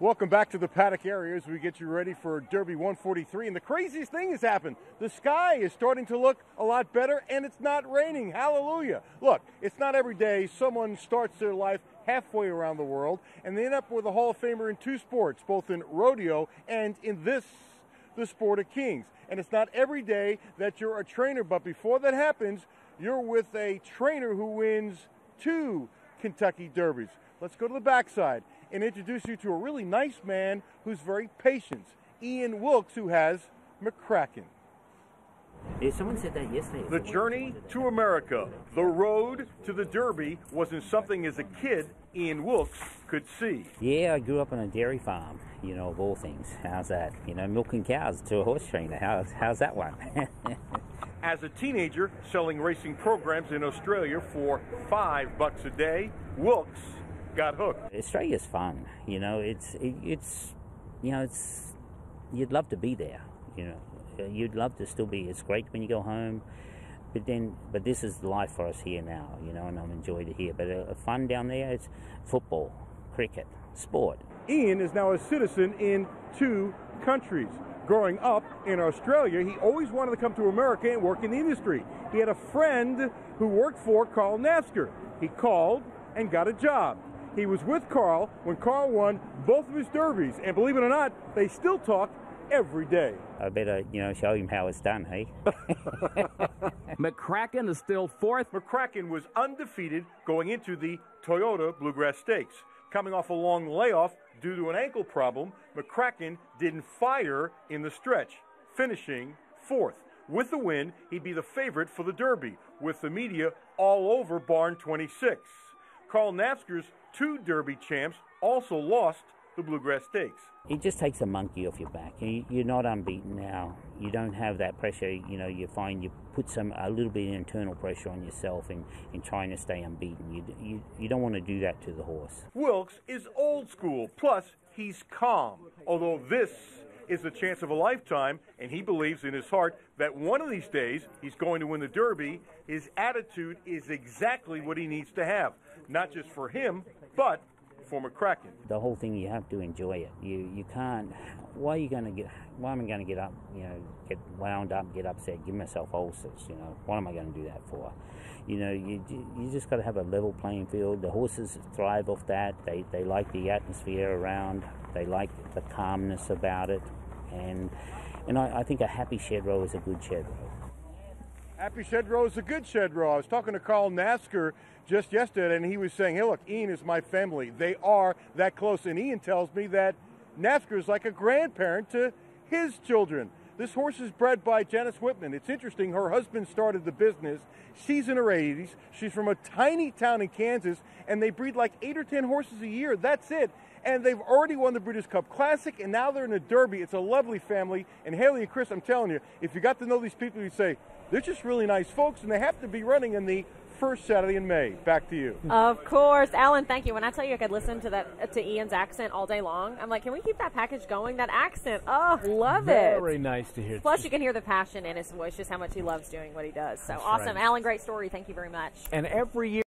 Welcome back to the paddock area as we get you ready for Derby 143. And the craziest thing has happened. The sky is starting to look a lot better and it's not raining. Hallelujah. Look, it's not every day someone starts their life halfway around the world and they end up with a Hall of Famer in two sports, both in rodeo and in this, the sport of kings. And it's not every day that you're a trainer, but before that happens, you're with a trainer who wins two Kentucky Derbies. Let's go to the backside and introduce you to a really nice man who's very patient, Ian Wilkes, who has McCraken. Yeah, someone said that yesterday. The journey to America, the road to the Derby, wasn't something as a kid Ian Wilkes could see. Yeah, I grew up on a dairy farm, you know, of all things. How's that? You know, milking cows to a horse trainer. How's, how's that one? as a teenager, selling racing programs in Australia for five bucks a day, Wilkes got hooked. Australia's fun. You know, it's it, it's you know it's you'd love to be there. You know, you'd love to still be. It's great when you go home, but then but this is the life for us here now. You know, and I'm enjoying it here. But uh, fun down there, it's football, cricket, sport. Ian is now a citizen in two countries. Growing up in Australia, he always wanted to come to America and work in the industry. He had a friend who worked for Carl Nafzger. He called and got a job. He was with Carl when Carl won both of his derbies, and believe it or not, they still talk every day. I better, you know, show him how it's done, hey? McCraken is still fourth. McCraken was undefeated going into the Toyota Bluegrass Stakes. Coming off a long layoff due to an ankle problem, McCraken didn't fire in the stretch, finishing fourth. With the win, he'd be the favorite for the Derby, with the media all over Barn 26. Carl Nafzger's two Derby champs also lost the Bluegrass Stakes. It just takes a monkey off your back. You're not unbeaten now. You don't have that pressure. You know, you find you put some a little bit of internal pressure on yourself in, in trying to stay unbeaten. You, you, you don't want to do that to the horse. Wilkes is old school, plus he's calm. Although this is the chance of a lifetime, and he believes in his heart that one of these days he's going to win the Derby. His attitude is exactly what he needs to have, not just for him, but for McCraken. The whole thing, you have to enjoy it. You you can't. Why are you going to get? Why am I going to get up? You know, get wound up, get upset, give myself ulcers. You know, what am I going to do that for? You know, you you just got to have a level playing field. The horses thrive off that. They they like the atmosphere around. They like the calmness about it, and and I, I think a happy shed row is a good shed row. Happy Shed Row is a good shed row. I was talking to Carl Nafzger just yesterday, and he was saying, hey, look, Ian is my family. They are that close. And Ian tells me that Nafzger is like a grandparent to his children. This horse is bred by Janis Whitham. It's interesting. Her husband started the business. She's in her 80s. She's from a tiny town in Kansas, and they breed like eight or ten horses a year. That's it. And they've already won the Breeders' Cup Classic, and now they're in the Derby. It's a lovely family. And Haley and Chris, I'm telling you, if you got to know these people, you'd say, they're just really nice folks, and they have to be running in the first Saturday in May. Back to you. Of course, Alan. Thank you. When I tell you I could listen to that to Ian's accent all day long, I'm like, can we keep that package going? That accent, oh, love Very it. Very nice to hear. Plus, you can hear the passion in his voice, just how much he loves doing what he does. So That's awesome, right. Alan. Great story. Thank you very much. And every year.